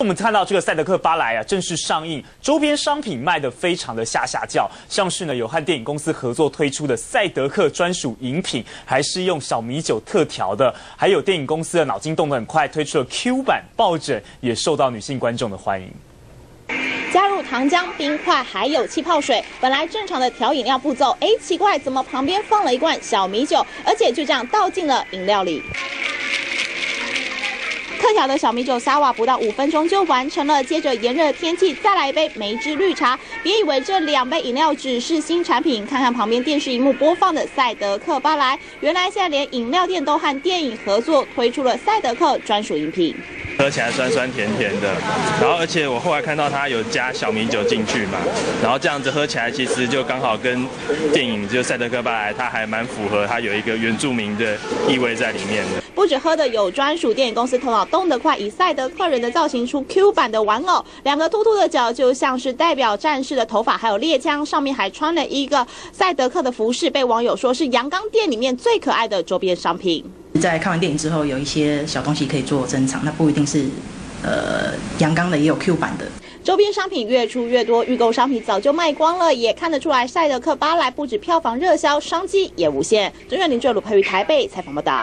我们看到这个赛德克巴莱啊正式上映，周边商品卖得非常的下下叫，像是呢有和电影公司合作推出的赛德克专属饮品，还是用小米酒特调的，还有电影公司的脑筋动得很快推出了 Q 版抱枕，也受到女性观众的欢迎。加入糖浆、冰块还有气泡水，本来正常的调饮料步骤，哎，奇怪，怎么旁边放了一罐小米酒，而且就这样倒进了饮料里。特调的小米酒沙瓦不到五分钟就完成了，接着炎热天气再来一杯梅汁绿茶。别以为这两杯饮料只是新产品，看看旁边电视荧幕播放的赛德克巴莱，原来现在连饮料店都和电影合作推出了赛德克专属饮品。喝起来酸酸甜甜的，然后而且我后来看到它有加小米酒进去嘛，然后这样子喝起来其实就刚好跟电影就赛德克巴莱它还蛮符合，它有一个原住民的意味在里面的。不止喝的有专属电影公司头脑动得快，以赛德克人的造型出 Q 版的玩偶，两个秃秃的脚就像是代表战士的头发，还有猎枪，上面还穿了一个赛德克的服饰，被网友说是阳刚店里面最可爱的周边商品。在看完电影之后，有一些小东西可以做珍藏，那不一定是呃阳刚的，也有 Q 版的。周边商品越出越多，预购商品早就卖光了，也看得出来赛德克巴莱不止票房热销，商机也无限。中央林俊鲁配于台北采访报道。